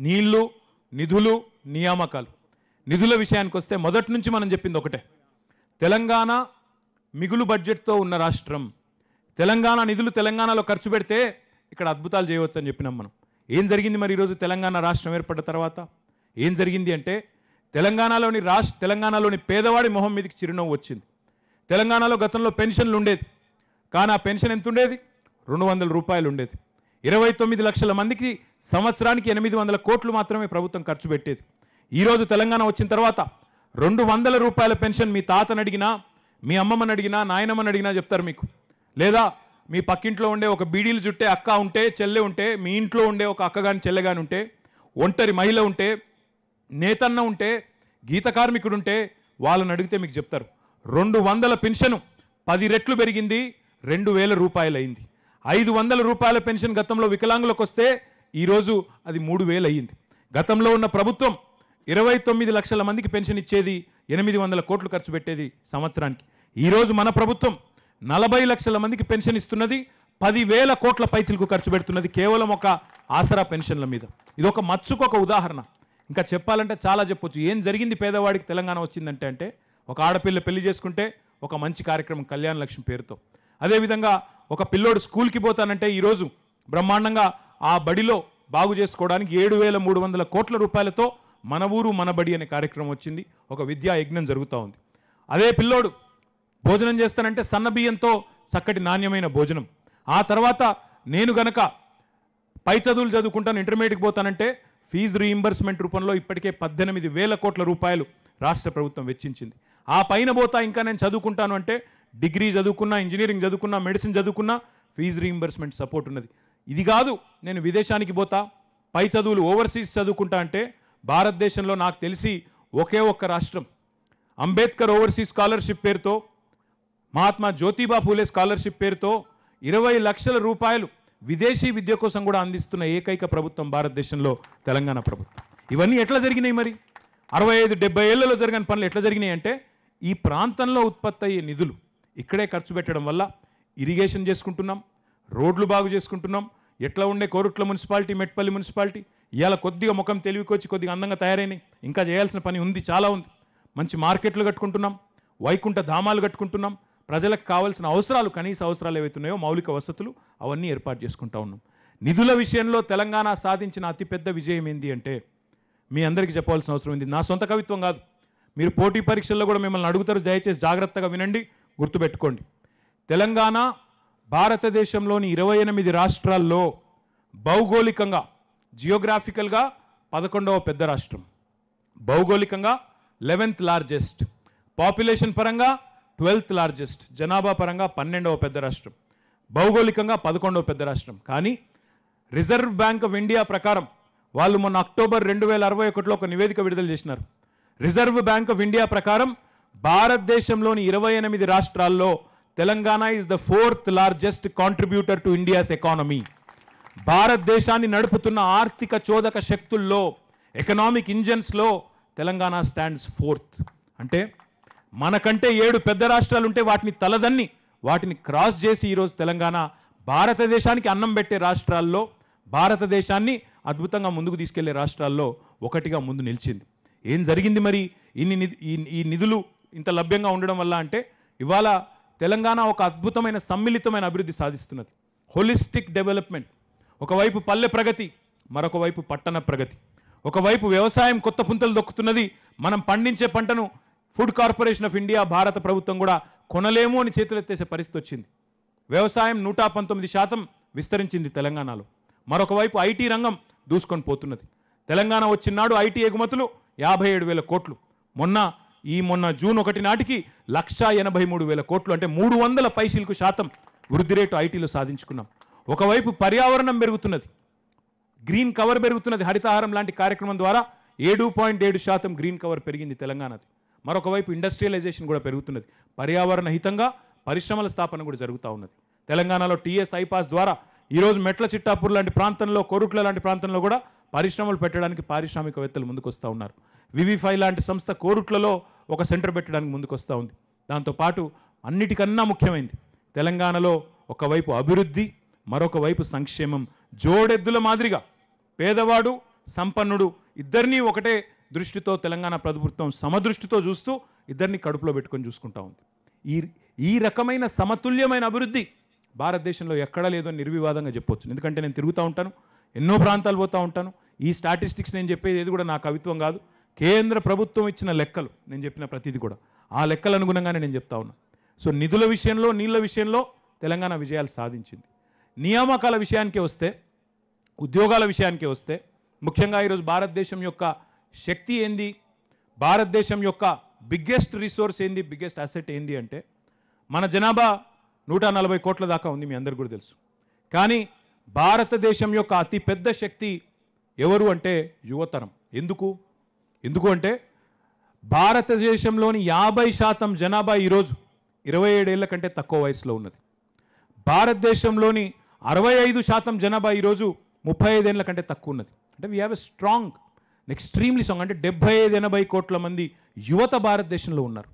నీళ్ళు నిధులు నియామకాలు. నిధుల విషయానికి వస్తే మొదటి నుంచి మనం చెప్పింది ఒకటే. తెలంగాణ మిగులు బడ్జెట్తో ఉన్న రాష్ట్రం. తెలంగాణ నిధులు తెలంగాణలో ఖర్చు పెడితే ఇక్కడ అద్భుతాలు చేయవచ్చు అని చెప్పినాం మనం. ఏం జరిగింది మరి ఈరోజు తెలంగాణ రాష్ట్రం ఏర్పడ్డ తర్వాత? ఏం జరిగింది అంటే తెలంగాణలోని రాష్ట్ర తెలంగాణలోని పేదవాడి మొహం మీదకి చిరునవ్వు వచ్చింది. తెలంగాణలో గతంలో పెన్షన్లు ఉండేది. కానీ ఆ పెన్షన్ ఎంత ఉండేది రెండు వందల రూపాయలు ఉండేది. ఇరవై తొమ్మిది లక్షల మందికి సంవత్సరానికి ఎనిమిది వందల కోట్లు మాత్రమే ప్రభుత్వం ఖర్చు పెట్టేది. ఈరోజు తెలంగాణ వచ్చిన తర్వాత రెండు వందల రూపాయల పెన్షన్ మీ తాతని అడిగినా మీ అమ్మమ్మని అడిగినా నాయనమ్మని అడిగినా చెప్తారు మీకు. లేదా మీ పక్కింట్లో ఉండే ఒక బీడీలు చుట్టే అక్క ఉంటే చెల్లె ఉంటే మీ ఇంట్లో ఉండే ఒక అక్క కానీ చెల్లె కానీ ఉంటే ఒంటరి మహిళ ఉంటే నేతన్న ఉంటే గీత కార్మికుడు ఉంటే వాళ్ళని అడిగితే మీకు చెప్తారు. రెండు వందల పెన్షన్ పది రెట్లు పెరిగింది రెండు వేల రూపాయలు అయింది ఐదు వందల రూపాయల పెన్షన్ గతంలో వికలాంగులకు వస్తే ఈరోజు అది మూడు వేలు అయ్యింది గతంలో ఉన్న ప్రభుత్వం ఇరవై తొమ్మిది లక్షల మందికి పెన్షన్ ఇచ్చేది ఎనిమిది వందల కోట్లు ఖర్చు పెట్టేది సంవత్సరానికి. ఈరోజు మన ప్రభుత్వం నలభై లక్షల మందికి పెన్షన్ ఇస్తున్నది పదివేల కోట్ల పైచిలకు ఖర్చు పెడుతున్నది కేవలం ఒక ఆసరా పెన్షన్ల మీద. ఇది ఒక మచ్చుకు ఒక ఉదాహరణ. ఇంకా చెప్పాలంటే చాలా చెప్పొచ్చు. ఏం జరిగింది పేదవాడికి తెలంగాణ వచ్చిందంటే అంటే ఒక ఆడపిల్ల పెళ్ళి చేసుకుంటే ఒక మంచి కార్యక్రమం కళ్యాణ లక్ష్మి పేరుతో. అదేవిధంగా ఒక పిల్లోడు స్కూల్కి పోతానంటే ఈరోజు బ్రహ్మాండంగా ఆ బడిలో బాగు చేసుకోవడానికి ఏడు వేల మూడు వందల కోట్ల రూపాయలతో మన ఊరు మన బడి అనే కార్యక్రమం వచ్చింది. ఒక విద్యా యజ్ఞం జరుగుతూ ఉంది. అదే పిల్లోడు భోజనం చేస్తానంటే సన్న బియ్యంతో చక్కటి నాణ్యమైన భోజనం. ఆ తర్వాత నేను గనక పై చదువులు చదువుకుంటాను ఇంటర్మీడియట్కి పోతానంటే ఫీజు రీఇంబర్స్మెంట్ రూపంలో ఇప్పటికే పద్దెనిమిది వేల కోట్ల రూపాయలు రాష్ట్ర ప్రభుత్వం వెచ్చించింది. ఆ పైన పోతా ఇంకా నేను చదువుకుంటాను అంటే డిగ్రీ చదువుకున్నా ఇంజనీరింగ్ చదువుకున్నా మెడిసిన్ చదువుకున్నా ఫీజు రీఇంబర్స్మెంట్ సపోర్ట్ ఉన్నది. ఇది కాదు నేను విదేశానికి పోతా పై చదువులు ఓవర్సీస్ చదువుకుంటా అంటే భారతదేశంలో నాకు తెలిసి ఒకే ఒక్క రాష్ట్రం. అంబేద్కర్ ఓవర్సీస్ స్కాలర్షిప్ పేరుతో మహాత్మా జ్యోతిబా పూలే స్కాలర్షిప్ పేరుతో ఇరవై లక్షల రూపాయలు విదేశీ విద్య కోసం కూడా అందిస్తున్న ఏకైక ప్రభుత్వం భారతదేశంలో తెలంగాణ ప్రభుత్వం. ఇవన్నీ ఎట్లా జరిగినాయి మరి? అరవై ఐదు డెబ్బై ఏళ్ళలో జరిగిన పనులు ఎట్లా జరిగినాయి అంటే ఈ ప్రాంతంలో ఉత్పత్తి అయ్యే నిధులు ఇక్కడే ఖర్చు పెట్టడం వల్ల ఇరిగేషన్ చేసుకుంటున్నాం రోడ్లు బాగు చేసుకుంటున్నాం ఎట్లా ఉండే కోరుట్ల మున్సిపాలిటీ మెట్పల్లి మున్సిపాలిటీ? ఇవాళ కొద్దిగా ముఖం తెలివికొచ్చి కొద్దిగా అందంగా తయారైనాయి. ఇంకా చేయాల్సిన పని ఉంది చాలా ఉంది. మంచి మార్కెట్లు కట్టుకుంటున్నాం వైకుంఠ ధామాలు కట్టుకుంటున్నాం. ప్రజలకు కావాల్సిన అవసరాలు కనీస అవసరాలు ఏవైతున్నాయో మౌలిక వసతులు అవన్నీ ఏర్పాటు చేసుకుంటా ఉన్నాం. నిధుల విషయంలో తెలంగాణ సాధించిన అతిపెద్ద విజయం ఏంది అంటే మీ అందరికీ చెప్పాల్సిన అవసరం ఉంది నా సొంత కవిత్వం కాదు. మీరు పోటీ పరీక్షల్లో కూడా మిమ్మల్ని అడుగుతారు దయచేసి జాగ్రత్తగా వినండి గుర్తుపెట్టుకోండి. తెలంగాణ భారతదేశంలోని ఇరవై ఎనిమిది రాష్ట్రాల్లో భౌగోళికంగా జియోగ్రాఫికల్గా పదకొండవ పెద్ద రాష్ట్రం. భౌగోళికంగా లెవెన్త్ లార్జెస్ట్ పాపులేషన్ పరంగా ట్వెల్త్ లార్జెస్ట్ జనాభా పరంగా పన్నెండవ పెద్ద రాష్ట్రం. భౌగోళికంగా పదకొండవ పెద్ద రాష్ట్రం. కానీ రిజర్వ్ బ్యాంక్ ఆఫ్ ఇండియా ప్రకారం వాళ్ళు మొన్న అక్టోబర్ రెండు వేల అరవై ఒకటిలో ఒక నివేదిక విడుదల చేసినారు. రిజర్వ్ బ్యాంక్ ఆఫ్ ఇండియా ప్రకారం భారతదేశంలోని ఇరవై ఎనిమిది రాష్ట్రాల్లో Telangana is the fourth largest contributor to India's economy భారతదేశాన్ని నడుపుతున్న ఆర్థిక చోదక శక్తుల్లో ఎకనామిక్ ఇంజన్స్లో తెలంగాణ స్టాండ్స్ ఫోర్త్ అంటే మనకంటే ఏడు పెద్ద రాష్ట్రాలు ఉంటే వాటిని తలదన్ని వాటిని క్రాస్ చేసి ఈరోజు తెలంగాణ భారతదేశానికి అన్నం పెట్టే రాష్ట్రాల్లో భారతదేశాన్ని అద్భుతంగా ముందుకు తీసుకెళ్ళే రాష్ట్రాల్లో ఒకటిగా ముందు నిలిచింది. ఏం జరిగింది మరి? ఇన్ని నిధి- ఈ నిధులు ఇంత లభ్యంగా ఉండడం వల్ల అంటే ఇవాళ తెలంగాణ ఒక అద్భుతమైన సమ్మిళితమైన అభివృద్ధి సాధిస్తున్నది. హోలిస్టిక్ డెవలప్మెంట్ ఒకవైపు పల్లె ప్రగతి మరొక వైపు పట్టణ ప్రగతి. ఒకవైపు వ్యవసాయం కొత్త పుంతలు దొక్కుతున్నది. మనం పండించే పంటను ఫుడ్ కార్పొరేషన్ ఆఫ్ ఇండియా భారత ప్రభుత్వం కూడా కొనలేము అని చేతులెత్తేసే పరిస్థితి వచ్చింది. వ్యవసాయం నూట పంతొమ్మిది శాతం విస్తరించింది తెలంగాణలో. మరొక వైపు ఐటీ రంగం దూసుకొని పోతున్నది. తెలంగాణ వచ్చినాడు ఐటీ ఎగుమతులు యాభై ఏడు వేల కోట్లు. మొన్న ఈ మొన్న జూన్ ఒకటి నాటికి లక్షా ఎనభై మూడు వేల కోట్లు అంటే మూడు వందల పైసీలకు శాతం వృద్ధి రేటు ఐటీలో సాధించుకున్నాం. ఒకవైపు పర్యావరణం పెరుగుతున్నది. గ్రీన్ కవర్ పెరుగుతున్నది. హరితహారం లాంటి కార్యక్రమం ద్వారా ఏడు పాయింట్ ఏడు శాతం గ్రీన్ కవర్ పెరిగింది తెలంగాణది. మరొకవైపు ఇండస్ట్రియలైజేషన్ కూడా పెరుగుతున్నది. పర్యావరణ హితంగా పరిశ్రమల స్థాపన కూడా జరుగుతూ ఉన్నది. తెలంగాణలో టీఎస్ ఐపాస్ ద్వారా ఈరోజు మెట్ల చిట్టాపూర్ లాంటి ప్రాంతంలో కోరుట్ల లాంటి ప్రాంతంలో కూడా పరిశ్రమలు పెట్టడానికి పారిశ్రామికవేత్తలు ముందుకు వస్తూ ఉన్నారు. వివిఫై లాంటి సంస్థ కోరుట్లలో ఒక సెంటర్ పెట్టడానికి ముందుకు వస్తూ ఉంది దాంతోపాటు అన్నిటికన్నా ముఖ్యమైనది తెలంగాణలో ఒకవైపు అభివృద్ధి మరొక వైపు సంక్షేమం. జోడెద్దుల మాదిరిగా పేదవాడు సంపన్నుడు ఇద్దరినీ ఒకటే దృష్టితో తెలంగాణ ప్రభుత్వం సమదృష్టితో చూస్తూ ఇద్దరిని కడుపులో పెట్టుకొని చూసుకుంటా ఉంది. ఈ ఈ రకమైన సమతుల్యమైన అభివృద్ధి భారతదేశంలో ఎక్కడా లేదో నిర్వివాదంగా చెప్పొచ్చు. ఎందుకంటే నేను తిరుగుతూ ఉంటాను ఎన్నో ప్రాంతాలు పోతూ ఉంటాను. ఈ స్టాటిస్టిక్స్ నేను చెప్పేది ఏది కూడా నా కవిత్వం కాదు. కేంద్ర ప్రభుత్వం ఇచ్చిన లెక్కలు నేను చెప్పిన ప్రతిదీ కూడా. ఆ లెక్కలు అనుగుణంగానే నేను చెప్తా ఉన్నా. సో నిధుల విషయంలో నీళ్ళ విషయంలో తెలంగాణ విజయాలు సాధించింది. నియామకాల విషయానికి వస్తే ఉద్యోగాల విషయానికి వస్తే ముఖ్యంగా ఈరోజు భారతదేశం యొక్క శక్తి ఏంది? భారతదేశం యొక్క బిగ్గెస్ట్ రిసోర్స్ ఏంది? బిగ్గెస్ట్ అసెట్ ఏంది అంటే మన జనాభా నూట నలభై కోట్ల దాకా ఉంది మీ అందరికీ కూడా తెలుసు. కానీ భారతదేశం యొక్క అతిపెద్ద శక్తి ఎవరు అంటే యువతరం. ఎందుకు? ఎందుకు అంటే భారతదేశంలోని యాభై శాతం జనాభా ఈరోజు ఇరవై ఏడేళ్ళ కంటే తక్కువ వయసులో ఉన్నది. భారతదేశంలోని అరవై ఐదు శాతం జనాభా ఈరోజు ముప్పై ఐదేళ్ళ కంటే తక్కువ ఉన్నది. అంటే we have a strong extremely strong అంటే డెబ్బై ఐదు ఎనభై కోట్ల మంది యువత భారతదేశంలో ఉన్నారు.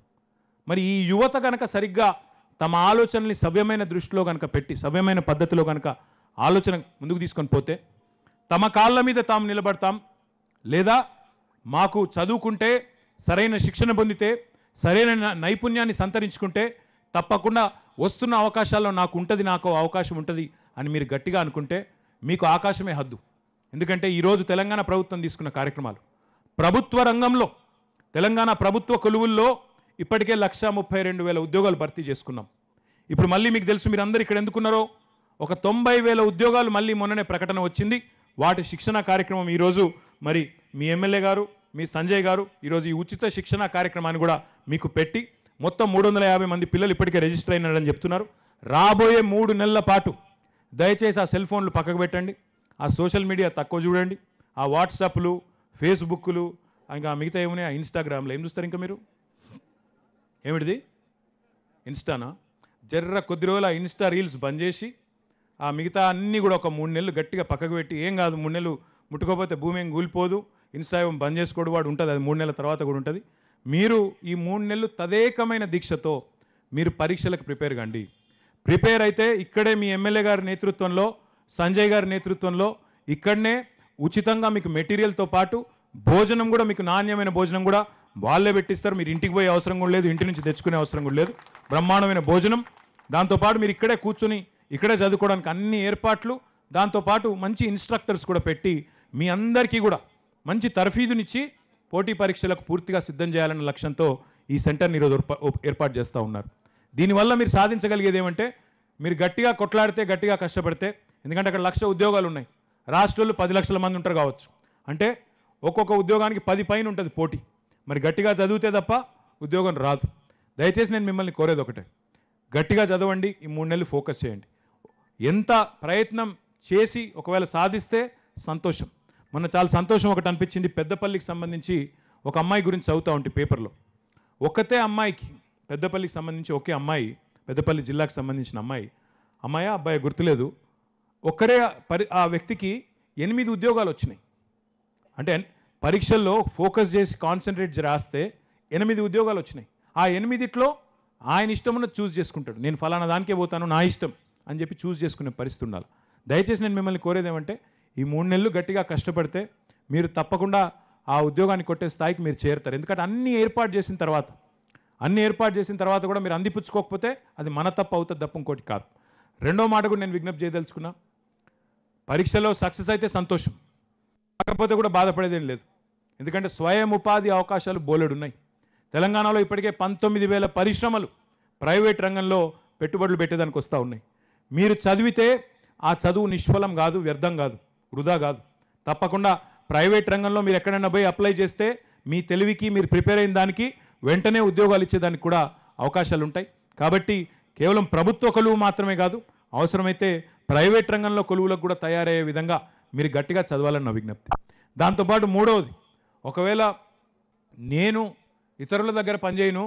మరి ఈ యువత కనుక సరిగ్గా తమ ఆలోచనల్ని సవ్యమైన దృష్టిలో కనుక పెట్టి సవ్యమైన పద్ధతిలో కనుక ఆలోచన ముందుకు తీసుకొని పోతే తమ కాళ్ళ మీద తాము నిలబడతాం లేదా మాకు చదువుకుంటే సరైన శిక్షణ పొందితే సరైన నైపుణ్యాన్ని సంతరించుకుంటే తప్పకుండా వస్తున్న అవకాశాల్లో నాకు ఉంటుంది నాకు అవకాశం ఉంటుంది అని మీరు గట్టిగా అనుకుంటే మీకు ఆకాశమే హద్దు. ఎందుకంటే ఈరోజు తెలంగాణ ప్రభుత్వం తీసుకున్న కార్యక్రమాలు. ప్రభుత్వ రంగంలో తెలంగాణ ప్రభుత్వ కొలువుల్లో ఇప్పటికే లక్ష ముప్పై రెండు వేల ఉద్యోగాలు భర్తీ చేసుకున్నాం. ఇప్పుడు మళ్ళీ మీకు తెలుసు మీరు అందరు ఇక్కడ ఎందుకున్నారో? ఒక తొంభై వేల ఉద్యోగాలు మళ్ళీ మొన్ననే ప్రకటన వచ్చింది. వాటి శిక్షణ కార్యక్రమం ఈరోజు మరి మీ ఎమ్మెల్యే గారు మీ సంజయ్ గారు ఈరోజు ఈ ఉచిత శిక్షణ కార్యక్రమాన్ని కూడా మీకు పెట్టి మొత్తం మూడు వందల యాభై మంది పిల్లలు ఇప్పటికే రిజిస్టర్ అయినారని చెప్తున్నారు. రాబోయే మూడు నెలల పాటు దయచేసి ఆ సెల్ ఫోన్లు పక్కకు పెట్టండి. ఆ సోషల్ మీడియా తక్కువ చూడండి. ఆ వాట్సాప్లు ఫేస్బుక్లు ఇంకా మిగతా ఏమున్నాయి? ఆ ఇన్స్టాగ్రామ్లో. ఏం చూస్తారు ఇంకా మీరు? ఏమిటిది? ఇన్స్టానా? జర్ర కొద్ది రోజులు ఆ ఇన్స్టా రీల్స్ బంద్ చేసి ఆ మిగతా అన్నీ కూడా ఒక మూడు నెలలు గట్టిగా పక్కకు పెట్టి ఏం కాదు మూడు నెలలు ముట్టుకోపోతే భూమి ఏం కూలిపోదు. ఇన్స్టాగ్రామ్ బంద్ చేసుకోడు వాడు ఉంటుంది అది మూడు నెలల తర్వాత కూడా ఉంటుంది. మీరు ఈ మూడు నెలలు తదేకమైన దీక్షతో మీరు పరీక్షలకు ప్రిపేర్ కండి. ప్రిపేర్ అయితే ఇక్కడే మీ ఎమ్మెల్యే గారి నేతృత్వంలో సంజయ్ గారి నేతృత్వంలో ఇక్కడనే ఉచితంగా మీకు మెటీరియల్తో పాటు భోజనం కూడా మీకు నాణ్యమైన భోజనం కూడా వాళ్ళే పెట్టిస్తారు. మీరు ఇంటికి పోయే అవసరం కూడా లేదు ఇంటి నుంచి తెచ్చుకునే అవసరం కూడా లేదు. బ్రహ్మాండమైన భోజనం. దాంతోపాటు మీరు ఇక్కడే కూర్చొని ఇక్కడే చదువుకోవడానికి అన్ని ఏర్పాట్లు. దాంతోపాటు మంచి ఇన్స్ట్రక్టర్స్ కూడా పెట్టి మీ అందరికీ కూడా మంచి తర్ఫీదునిచ్చి పోటీ పరీక్షలకు పూర్తిగా సిద్ధం చేయాలన్న లక్ష్యంతో ఈ సెంటర్ని ఈరోజు ఏర్పాటు చేస్తూ ఉన్నారు. దీనివల్ల మీరు సాధించగలిగేది ఏమంటే మీరు గట్టిగా కొట్లాడితే గట్టిగా కష్టపడితే ఎందుకంటే అక్కడ లక్ష ఉద్యోగాలు ఉన్నాయి. రాష్ట్రాలు పది లక్షల మంది ఉంటారు కావచ్చు. అంటే ఒక్కొక్క ఉద్యోగానికి పది పైన ఉంటుంది పోటీ. మరి గట్టిగా చదివితే తప్ప ఉద్యోగం రాదు. దయచేసి నేను మిమ్మల్ని కోరేది ఒకటే. గట్టిగా చదవండి ఈ మూడు నెలలు ఫోకస్ చేయండి. ఎంత ప్రయత్నం చేసి ఒకవేళ సాధిస్తే సంతోషం. మొన్న చాలా సంతోషం ఒకటి అనిపించింది. పెద్దపల్లికి సంబంధించి ఒక అమ్మాయి గురించి చదువుతా ఉంటే పేపర్లో. ఒక్కతే అమ్మాయికి పెద్దపల్లికి సంబంధించి ఒకే అమ్మాయి పెద్దపల్లి జిల్లాకు సంబంధించిన అమ్మాయి. అమ్మాయి అబ్బాయి గుర్తులేదు. ఒక్కరే పరి ఆ వ్యక్తికి ఎనిమిది ఉద్యోగాలు వచ్చినాయి. అంటే పరీక్షల్లో ఫోకస్ చేసి కాన్సన్ట్రేట్ రాస్తే ఎనిమిది ఉద్యోగాలు వచ్చినాయి. ఆ ఎనిమిదిట్లో ఆయన ఇష్టం ఉన్నది చూస్ చేసుకుంటాడు. నేను ఫలానా దానికే పోతాను నా ఇష్టం అని చెప్పి చూస్ చేసుకునే పరిస్థితి ఉండాలి. దయచేసి నేను మిమ్మల్ని కోరేది ఏమంటే ఈ మూడు నెలలు గట్టిగా కష్టపడితే మీరు తప్పకుండా ఆ ఉద్యోగాన్ని కొట్టే స్థాయికి మీరు చేరుతారు. ఎందుకంటే అన్ని ఏర్పాటు చేసిన తర్వాత అన్ని ఏర్పాటు చేసిన తర్వాత కూడా మీరు అందిపుచ్చుకోకపోతే అది మన తప్పు అవుతుంది తప్ప ఇంకోటి కాదు. రెండో మాట కూడా నేను విజ్ఞప్తి చేయదలుచుకున్నా. పరీక్షలో సక్సెస్ అయితే సంతోషం. కాకపోతే కూడా బాధపడేదేం లేదు. ఎందుకంటే స్వయం ఉపాధి అవకాశాలు బోలెడున్నాయి తెలంగాణలో ఇప్పటికే పంతొమ్మిది వేల పరిశ్రమలు ప్రైవేట్ రంగంలో పెట్టుబడులు పెట్టేదానికి వస్తూ ఉన్నాయి. మీరు చదివితే ఆ చదువు నిష్ఫలం కాదు వ్యర్థం కాదు. వృధా కాదు. తప్పకుండా ప్రైవేట్ రంగంలో మీరు ఎక్కడైనా పోయి అప్లై చేస్తే మీ తెలివికి మీరు ప్రిపేర్ అయిన దానికి వెంటనే ఉద్యోగాలు ఇచ్చేదానికి కూడా అవకాశాలు ఉంటాయి. కాబట్టి కేవలం ప్రభుత్వ కొలువు మాత్రమే కాదు అవసరమైతే ప్రైవేట్ రంగంలో కొలువులకు కూడా తయారయ్యే విధంగా మీరు గట్టిగా చదవాలని నా విజ్ఞప్తి. దాంతోపాటు మూడవది ఒకవేళ నేను ఇతరుల దగ్గర పనిచేయను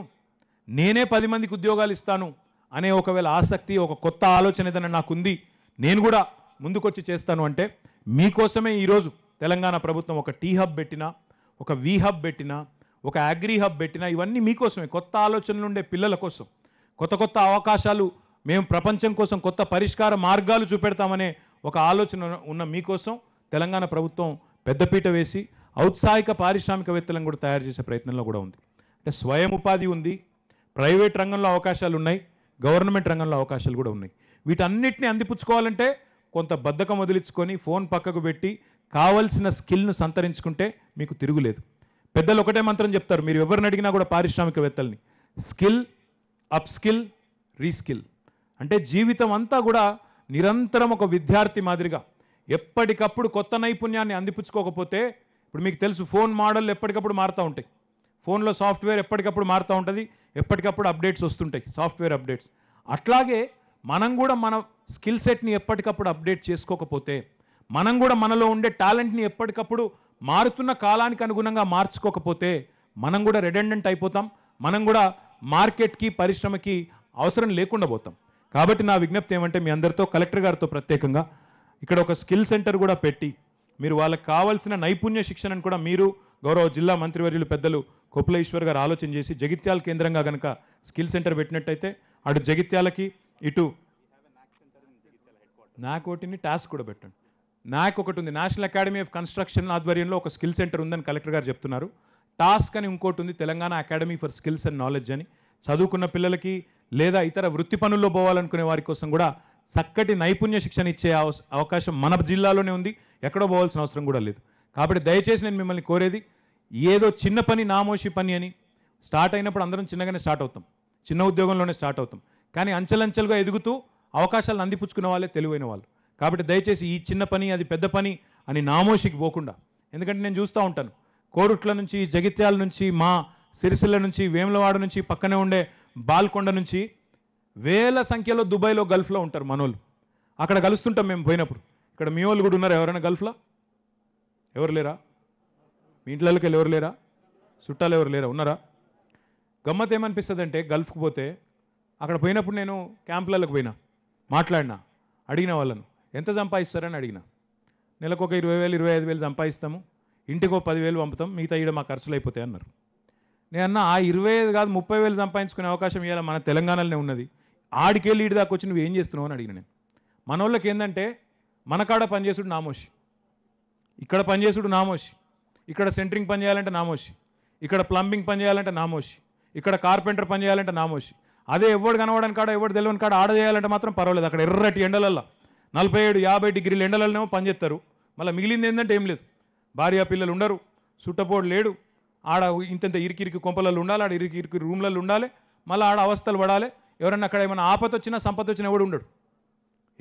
నేనే పది మందికి ఉద్యోగాలు ఇస్తాను అనే ఒకవేళ ఆసక్తి ఒక కొత్త ఆలోచన ఏదైనా నాకుంది నేను కూడా ముందుకొచ్చి చేస్తాను అంటే మీకోసమే ఈరోజు తెలంగాణ ప్రభుత్వం ఒక టీ హబ్ పెట్టినా ఒక వి హబ్ పెట్టినా ఒక అగ్రి హబ్ పెట్టినా ఇవన్నీ మీకోసమే. కొత్త ఆలోచనలు ఉండే పిల్లల కోసం కొత్త కొత్త అవకాశాలు మేము ప్రపంచం కోసం కొత్త పరిష్కార మార్గాలు చూపెడతామనే ఒక ఆలోచన ఉన్న మీకోసం తెలంగాణ ప్రభుత్వం పెద్దపీట వేసి ఔత్సాహిక పారిశ్రామికవేత్తలను కూడా తయారు చేసే ప్రయత్నంలో కూడా ఉంది. అంటే స్వయం ఉపాధి ఉంది ప్రైవేట్ రంగంలో అవకాశాలు ఉన్నాయి గవర్నమెంట్ రంగంలో అవకాశాలు కూడా ఉన్నాయి. వీటన్నిటిని అందిపుచ్చుకోవాలంటే కొంత బద్ధకం వదిలించుకొని ఫోన్ పక్కకు పెట్టి కావలసిన స్కిల్ను సంతరించుకుంటే మీకు తిరుగులేదు. పెద్దలు ఒకటే మంత్రం చెప్తారు మీరు ఎవరిని అడిగినా కూడా పారిశ్రామికవేత్తల్ని. Skill upskill reskill. అంటే జీవితం అంతా కూడా నిరంతరం ఒక విద్యార్థి మాదిరిగా. ఎప్పటికప్పుడు కొత్త నైపుణ్యాన్ని అందిపుచ్చుకోకపోతే ఇప్పుడు మీకు తెలుసు ఫోన్ మోడల్ ఎప్పటికప్పుడు మారుతూ ఉంటాయి. ఫోన్లో సాఫ్ట్వేర్ ఎప్పటికప్పుడు మారుతూ ఉంటుంది ఎప్పటికప్పుడు అప్డేట్స్ వస్తుంటాయి సాఫ్ట్వేర్ అప్డేట్స్. అట్లాగే మనం కూడా మన స్కిల్ సెట్ని ఎప్పటికప్పుడు అప్డేట్ చేసుకోకపోతే మనం కూడా మనలో ఉండే టాలెంట్ని ఎప్పటికప్పుడు మారుతున్న కాలానికి అనుగుణంగా మార్చుకోకపోతే మనం కూడా రెడెండెంట్ అయిపోతాం మనం కూడా మార్కెట్కి పరిశ్రమకి అవసరం లేకుండా పోతాం. కాబట్టి నా విజ్ఞప్తి ఏమంటే మీ అందరితో కలెక్టర్ గారితో ప్రత్యేకంగా ఇక్కడ ఒక స్కిల్ సెంటర్ కూడా పెట్టి మీరు వాళ్ళకి కావాల్సిన నైపుణ్య శిక్షణను కూడా మీరు గౌరవ జిల్లా మంత్రివర్యులు పెద్దలు కొప్పులేశ్వర్ గారు ఆలోచన చేసి జగిత్యాల కేంద్రంగా కనుక స్కిల్ సెంటర్ పెట్టినట్టయితే అటు జగిత్యాలకి ఇటు నాకు ఒకటిని టాస్క్ కూడా పెట్టండి. నాకు ఒకటి ఉంది నేషనల్ అకాడమీ ఆఫ్ కన్స్ట్రక్షన్ ఆధ్వర్యంలో ఒక స్కిల్ సెంటర్ ఉందని కలెక్టర్ గారు చెప్తున్నారు. టాస్క్ అని ఇంకోటి ఉంది Telangana academy for skills and knowledge అని. చదువుకున్న పిల్లలకి లేదా ఇతర వృత్తి పనుల్లో పోవాలనుకునే వారి కోసం కూడా చక్కటి నైపుణ్య శిక్షణ ఇచ్చే అవకాశం మన జిల్లాలోనే ఉంది. ఎక్కడో పోవాల్సిన అవసరం కూడా లేదు. కాబట్టి దయచేసి నేను మిమ్మల్ని కోరేది ఏదో చిన్న పని నామోషి పని అని స్టార్ట్ అయినప్పుడు అందరం చిన్నగానే స్టార్ట్ అవుతాం. చిన్న ఉద్యోగంలోనే స్టార్ట్ అవుతాం. కానీ అంచెలంచెలుగా ఎదుగుతూ అవకాశాలను అందిపుచ్చుకున్న వాళ్ళే తెలివైన వాళ్ళు. కాబట్టి దయచేసి ఈ చిన్న పని అది పెద్ద పని అని నామోషికి పోకుండా. ఎందుకంటే నేను చూస్తూ ఉంటాను. కోరుట్ల నుంచి జగిత్యాల నుంచి మా సిరిసిల్ల నుంచి వేములవాడ నుంచి పక్కనే ఉండే బాల్కొండ నుంచి వేల సంఖ్యలో దుబాయ్లో గల్ఫ్లో ఉంటారు మనోళ్ళు. అక్కడ కలుస్తుంటాం మేము పోయినప్పుడు. ఇక్కడ మీ వాళ్ళు కూడా ఉన్నారు? ఎవరైనా గల్ఫ్లో? ఎవరు లేరా? మీ ఇంట్లోకి వెళ్ళి ఎవరు లేరా? చుట్టాలు ఎవరు లేరా? ఉన్నారా? గమ్మత్ ఏమనిపిస్తుంది అంటే గల్ఫ్కి పోతే అక్కడ పోయినప్పుడు నేను క్యాంపులకు పోయినా. మాట్లాడినా అడిగిన వాళ్ళను ఎంత సంపాదిస్తారని అడిగిన నెలకు ఒక ఇరవై వేలు ఇరవై ఐదు వేలు సంపాదిస్తాము ఇంటికి ఒక పదివేలు పంపుతాం మిగతా ఈడ మా ఖర్చులు అయిపోతాయి అన్నారు. నేను అన్న ఆ ఇరవై ఐదు కాదు ముప్పై వేలు సంపాదించుకునే అవకాశం ఇవ్వాలి మన తెలంగాణలోనే ఉన్నది. ఆడికెళ్ళి ఈడి దాకా వచ్చి నువ్వు ఏం చేస్తున్నావు అని అడిగిన నేను. మన వాళ్ళకి ఏంటంటే మనకాడ పనిచేసుడు నామోషి. ఇక్కడ పనిచేసుడు నామోషి. ఇక్కడ సెంటరింగ్ పని చేయాలంటే నామోషి. ఇక్కడ ప్లంబింగ్ పని చేయాలంటే నామోషి. ఇక్కడ కార్పెంటర్ పని చేయాలంటే నామోషి. అదే ఎవడు కనవడానికి కాడ ఎవడు తెలియని కాడ ఆడ చేయాలంటే మాత్రం పర్వాలేదు. అక్కడ ఎర్రటి ఎండలల్లో. నలభై ఏడు యాభై డిగ్రీల ఎండలలోనేమో పనిచేస్తారు. మళ్ళీ మిగిలింది ఏంటంటే ఏం లేదు. భార్య పిల్లలు ఉండరు సుట్టపోడు లేడు. ఆడ ఇంతంత ఇరికిరికి కొంపలలో ఉండాలి ఆడ ఇరికి ఇరికి రూమ్లలో ఉండాలి. మళ్ళీ ఆడ అవస్థలు పడాలి. ఎవరన్నా అక్కడ ఏమైనా ఆపత వచ్చినా సంపద వచ్చినా ఎవడు ఉండడు.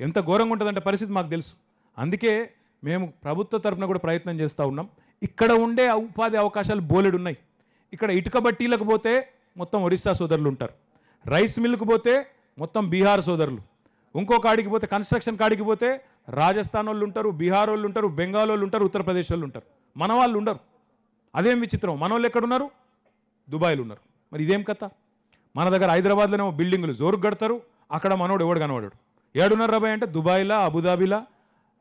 ఎంత ఘోరంగా ఉంటుందంటే పరిస్థితి మాకు తెలుసు. అందుకే మేము ప్రభుత్వ తరపున కూడా ప్రయత్నం చేస్తూ ఉన్నాం. ఇక్కడ ఉండే ఉపాధి అవకాశాలు బోలెడు ఉన్నాయి ఇక్కడ ఇటుక బట్టీలకు పోతే మొత్తం ఒరిస్సా సోదరులు ఉంటారు. రైస్ మిల్కు పోతే మొత్తం బీహార్ సోదరులు. ఇంకో కాడికి పోతే కన్స్ట్రక్షన్ కాడికి పోతే రాజస్థాన్ వాళ్ళు ఉంటారు బీహార్ వాళ్ళు ఉంటారు బెంగాల్ వాళ్ళు ఉంటారు ఉత్తరప్రదేశ్ వాళ్ళు ఉంటారు. మన వాళ్ళు ఉండరు. అదేం విచిత్రం. మన వాళ్ళు ఎక్కడున్నారు దుబాయ్లో ఉన్నారు. మరి ఇదేం కథ? మన దగ్గర హైదరాబాద్లోనేమో బిల్డింగులు జోరుకు కడతారు. అక్కడ మనోడు ఎవడు కనబడాడు ఏడున్నర రూపాయి అంటే దుబాయ్లా అబుదాబిలా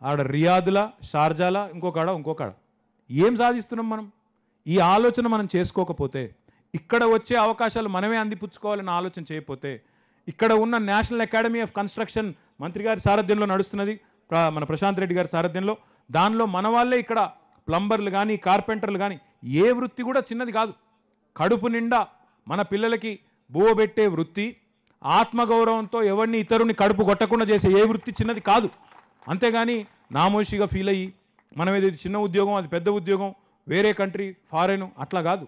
ఆడ రియాద్లా షార్జాలా ఇంకొకాడ ఇంకొకాడ ఏం సాధిస్తున్నాం మనం? ఈ ఆలోచన మనం చేసుకోకపోతే ఇక్కడ వచ్చే అవకాశాలు మనమే అందిపుచ్చుకోవాలని ఆలోచన చేయకపోతే ఇక్కడ ఉన్న నేషనల్ అకాడమీ ఆఫ్ కన్స్ట్రక్షన్ మంత్రి గారి సారథ్యంలో నడుస్తున్నది మన ప్రశాంత్ రెడ్డి గారి సారథ్యంలో. దానిలో మన వాళ్ళే ఇక్కడ ప్లంబర్లు కానీ కార్పెంటర్లు కానీ ఏ వృత్తి కూడా చిన్నది కాదు. కడుపు నిండా మన పిల్లలకి బువ పెట్టే వృత్తి ఆత్మగౌరవంతో ఎవరిని ఇతరుని కడుపు కొట్టకుండా చేసే ఏ వృత్తి చిన్నది కాదు. అంతేగాని నామోషిగా ఫీల్ అయ్యి మనం ఇది చిన్న ఉద్యోగం అది పెద్ద ఉద్యోగం వేరే కంట్రీ ఫారెన్ అట్లా కాదు.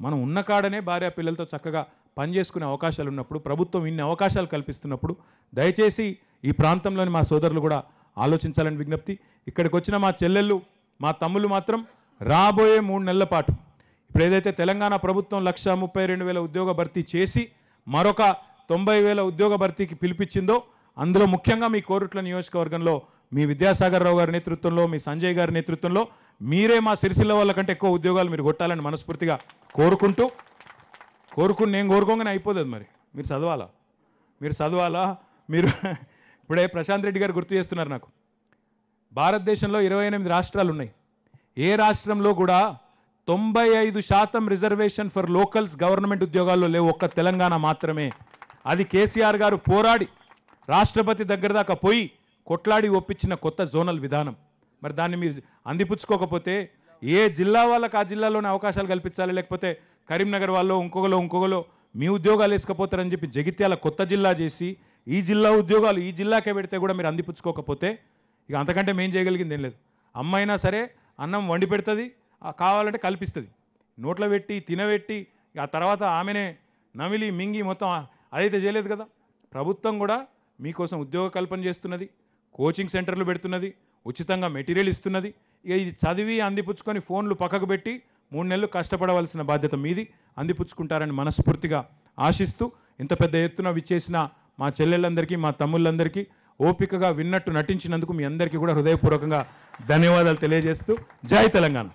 మనం ఉన్న కాడనే భార్య పిల్లలతో చక్కగా పనిచేసుకునే అవకాశాలు ఉన్నప్పుడు ప్రభుత్వం ఇన్ని అవకాశాలు కల్పిస్తున్నప్పుడు దయచేసి ఈ ప్రాంతంలోని మా సోదరులు కూడా ఆలోచించాలని విజ్ఞప్తి. ఇక్కడికి వచ్చిన మా చెల్లెళ్ళు మా తమ్ముళ్ళు మాత్రం రాబోయే మూడు నెలల పాటు ఇప్పుడు ఏదైతే తెలంగాణ ప్రభుత్వం లక్ష ముప్పై రెండు వేల ఉద్యోగ భర్తీ చేసి మరొక తొంభై వేల ఉద్యోగ భర్తీకి పిలిపించిందో అందులో ముఖ్యంగా మీ కోరుట్ల నియోజకవర్గంలో మీ విద్యాసాగర్ రావు గారి నేతృత్వంలో మీ సంజయ్ గారి నేతృత్వంలో మీరే మా సిరిసిల్ల వాళ్ళ కంటే ఎక్కువ ఉద్యోగాలు మీరు కొట్టాలని మనస్ఫూర్తిగా కోరుకుంటూ కోరుకుని నేను కోరుకోగానే అయిపోతుంది మరి. మీరు చదవాలా? మీరు చదవాలా? మీరు ఇప్పుడే ప్రశాంత్ రెడ్డి గారు గుర్తు చేస్తున్నారు నాకు. భారతదేశంలో ఇరవై ఎనిమిది రాష్ట్రాలు ఉన్నాయి. ఏ రాష్ట్రంలో కూడా తొంభై ఐదు శాతం రిజర్వేషన్ ఫర్ లోకల్స్ గవర్నమెంట్ ఉద్యోగాల్లో లేవు. ఒక్క తెలంగాణ మాత్రమే. అది కేసీఆర్ గారు పోరాడి రాష్ట్రపతి దగ్గర దాకా పోయి కొట్లాడి ఒప్పించిన కొత్త జోనల్ విధానం. మరి దాన్ని మీరు అందిపుచ్చుకోకపోతే ఏ జిల్లా వాళ్ళకి ఆ జిల్లాలోనే అవకాశాలు కల్పించాలి? లేకపోతే కరీంనగర్ వాళ్ళు ఇంకొకలో ఇంకొకలో మీ ఉద్యోగాలు వేసుకపోతారని చెప్పి జగిత్యాల కొత్త జిల్లా చేసి ఈ జిల్లా ఉద్యోగాలు ఈ జిల్లాకే పెడితే కూడా మీరు అందిపుచ్చుకోకపోతే ఇక అంతకంటే మేం చేయగలిగింది ఏం లేదు. అమ్మైనా సరే అన్నం వండి పెడుతుంది ఆ కావాలంటే కల్పిస్తుంది. నోట్లో పెట్టి తినబెట్టి ఆ తర్వాత ఆమెనే నమిలి మింగి మొత్తం అదైతే చేయలేదు కదా. ప్రభుత్వం కూడా మీకోసం ఉద్యోగ కల్పన చేస్తున్నది కోచింగ్ సెంటర్లు పెడుతున్నది ఉచితంగా మెటీరియల్ ఇస్తున్నది. ఇక ఇది చదివి అందిపుచ్చుకొని ఫోన్లు పక్కకు పెట్టి మూడు నెలలు కష్టపడవలసిన బాధ్యత మీది. అందిపుచ్చుకుంటారని మనస్ఫూర్తిగా ఆశిస్తూ ఇంత పెద్ద ఎత్తున విచ్చేసిన మా చెల్లెళ్ళందరికీ మా తమ్ముళ్ళందరికీ ఓపికగా విన్నట్టు నటించినందుకు మీ అందరికీ కూడా హృదయపూర్వకంగా ధన్యవాదాలు తెలియజేస్తూ జై తెలంగాణ.